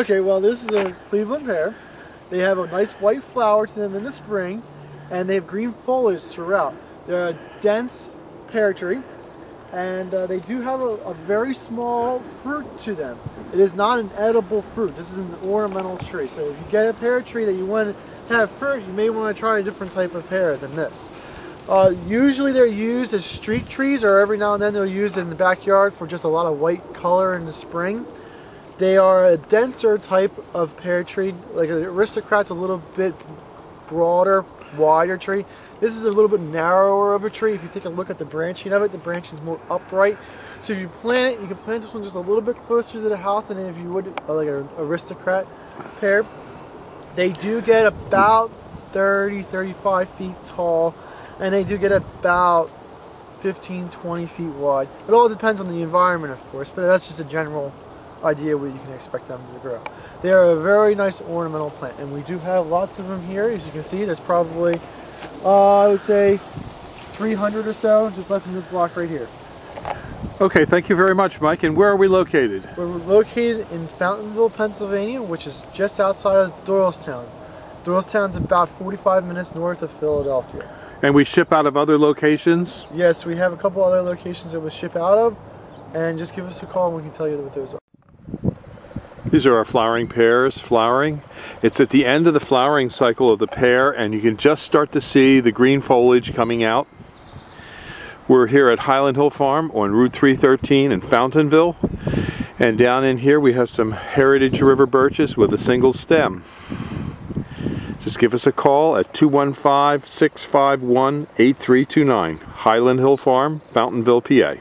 Okay, well this is a Cleveland pear. They have a nice white flower to them in the spring, and they have green foliage throughout. They're a dense pear tree, and uh, they do have a, a, very small fruit to them. It is not an edible fruit. This is an ornamental tree. So if you get a pear tree that you want to have fruit, you may want to try a different type of pear than this. Uh, usually they're used as street trees, or every now and then they're used in the backyard for just a lot of white color in the spring. They are a denser type of pear tree. Like an aristocrat's a little bit broader, wider tree. This is a little bit narrower of a tree. If you take a look at the branching of it, the branch is more upright. So if you plant it, you can plant this one just a little bit closer to the house than if you would uh, like an aristocrat pear. They do get about 30, 35 feet tall, and they do get about 15, 20 feet wide. It all depends on the environment, of course, but that's just a general idea what you can expect them to grow. They are a very nice ornamental plant, and we do have lots of them here. As you can see, there's probably, uh, I would say, 300 or so just left in this block right here. Okay, thank you very much, Mike. And where are we located? We're located in Fountainville, Pennsylvania, which is just outside of Doylestown. Doylestown's about 45 minutes north of Philadelphia. And we ship out of other locations? Yes, we have a couple other locations that we ship out of. And just give us a call and we can tell you what those are. These are our flowering pears flowering. It's at the end of the flowering cycle of the pear and you can just start to see the green foliage coming out. We're here at Highland Hill Farm on Route 313 in Fountainville. And down in here we have some Heritage River birches with a single stem. Just give us a call at 215-651-8329. Highland Hill Farm, Fountainville, PA.